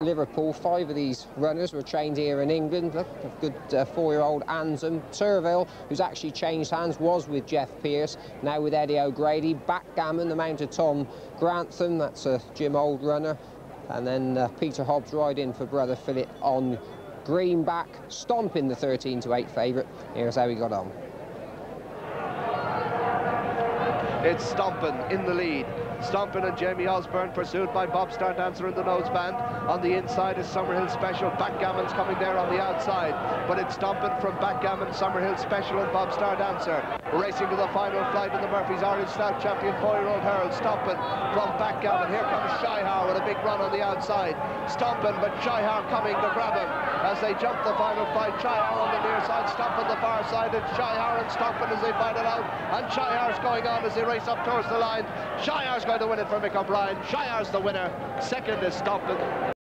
Liverpool, five of these runners were trained here in England. A good uh, four-year-old Ansem Turville, who's actually changed hands, was with Jeff Pierce, now with Eddie O'Grady. Backgammon, the mount of Tom Grantham, that's a Jim Old runner. And then uh, Peter Hobbs riding for brother Philip on greenback, stomping the 13 to 8 favourite. Here's how he got on. It's Stompin in the lead. Stompin and Jamie Osborne pursued by Bob Star Dancer in the noseband. On the inside is Summerhill Special. Backgammon's coming there on the outside. But it's Stompin from Backgammon, Summerhill Special and Bob Star Dancer. Racing to the final flight in the Murphy's Orange Stout champion four-year-old Hurdle Stompin from Backgammon. Here comes Shaihar with a big run on the outside. Stompin, but Shaihar coming to grab him as they jump the final flight. Shaihar on the near side, Stompin the far side. It's Shaihar and Stompin as they fight it out. And Shaihar's going on as they race up towards the line. Shaihar's going to win it for Mick O'Brien. Shaihar's the winner. Second is Stompin.